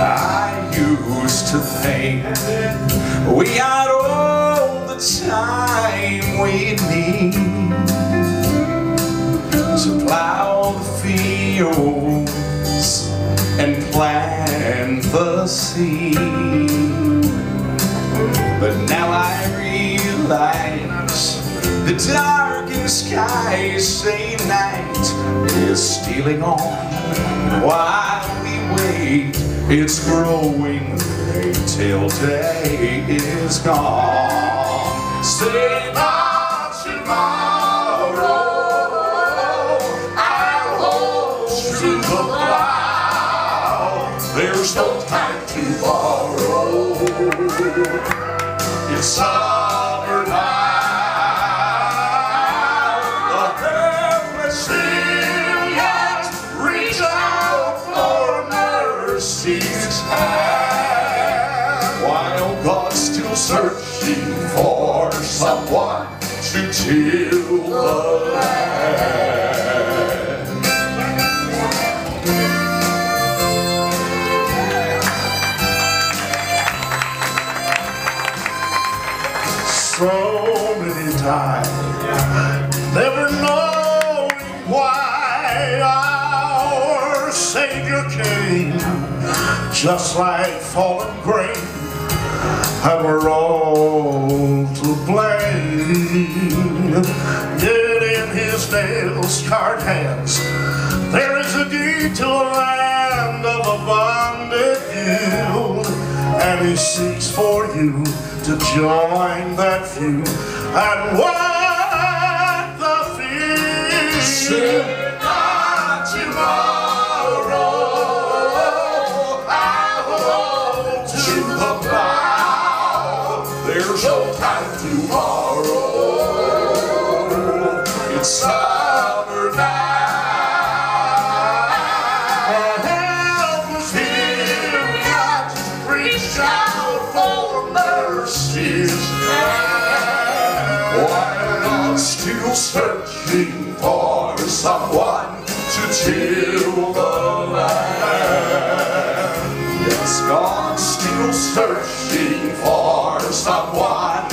I used to think we had all the time we need to plow the fields and plant the seed. But now I realize the darkest skies say night is stealing on while we wait. It's growing late till day is gone. Say not tomorrow. I'll through the plow. There's no time to borrow. It's summer So many times, never knowing why our Savior came, just like fallen grain, and we're all to blame. Yet in His nail-scarred hands, there is a deed to a land of abundant yield, and He seeks for you to join that few and walk the field. Say not tomorrow, I'll hold to the plow. There's no time tomorrow. Hand. While God's still searching for someone to till the land. Yes, God's still searching for someone